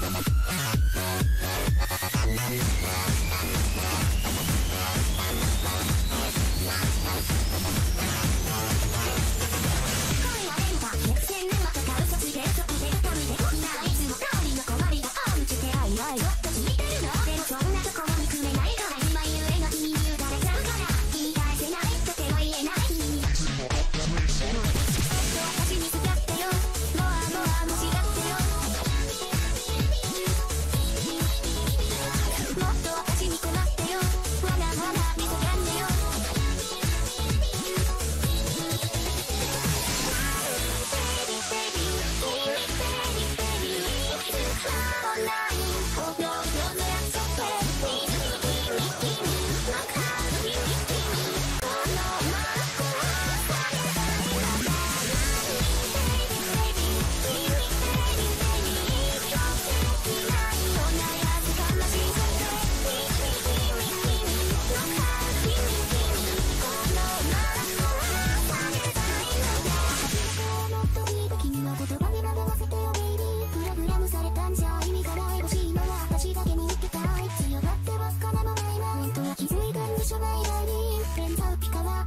Vamos. 連鎖ピカは